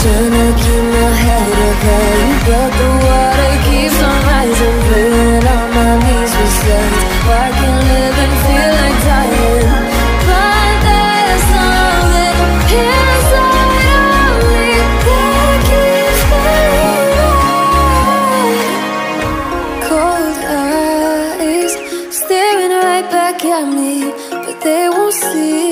Trying to keep my head But the water keeps on rising Praying on my knees Why can't live and feel like dying But there's something inside of me That keeps on Cold eyes Staring right back at me But they won't see.